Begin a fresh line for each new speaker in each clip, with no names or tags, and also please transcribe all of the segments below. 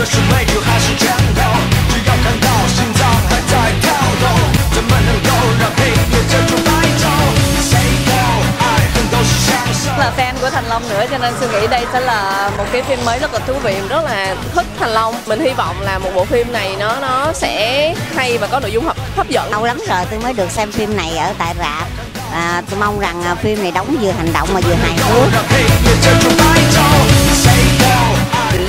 可是没有还是颤抖，只要看到心脏还在跳动，怎么能够让黑夜遮住白昼？谁叫爱恨都是相守？là fan của Thành Long nữa cho nên suy nghĩ đây sẽ là một cái phim mới rất là thú vị
rất là thích Thành Long mình hy vọng là một bộ phim này nó nó sẽ hay và có nội dung hấp hấp dẫn
lâu lắm rồi tôi mới được xem phim này ở tại rạp à, tôi mong rằng à, phim này đóng vừa hành động mà vừa hài hước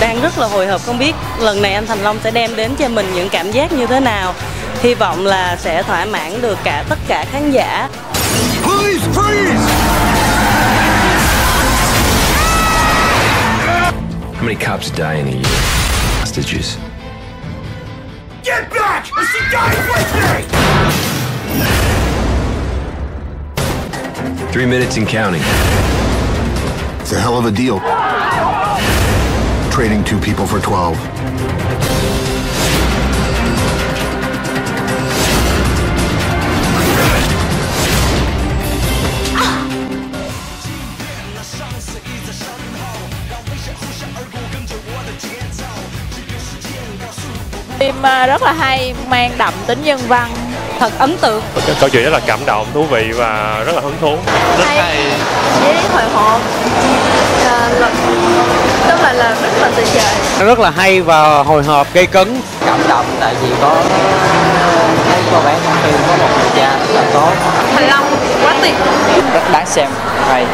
đang rất là hồi hộp không biết lần này anh Thành Long sẽ đem đến cho mình những cảm giác như thế nào. Hy vọng là sẽ thỏa mãn được cả tất cả khán giả.
Please freeze!
How many cops die in a year? Hostages. Get
back! Or she dies with me!
Three minutes and counting.
It's a hell of a deal. Trading two people for 12.
phim à, rất là hay mang đậm tính nhân văn thật ấn tượng
Cái câu chuyện rất là cảm động, thú vị và rất là hứng thú. rất
hay với hồi hộp là tuyệt
vời rất là hay và hồi hộp gây cấn.
Cảm động tại vì có thấy cô bé trong phim có một người cha rất là tốt.
Thành Long quá tuyệt.
Rất đáng xem hay.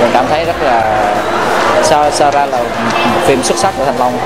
Mình cảm thấy rất là so so ra là một phim xuất sắc của thành long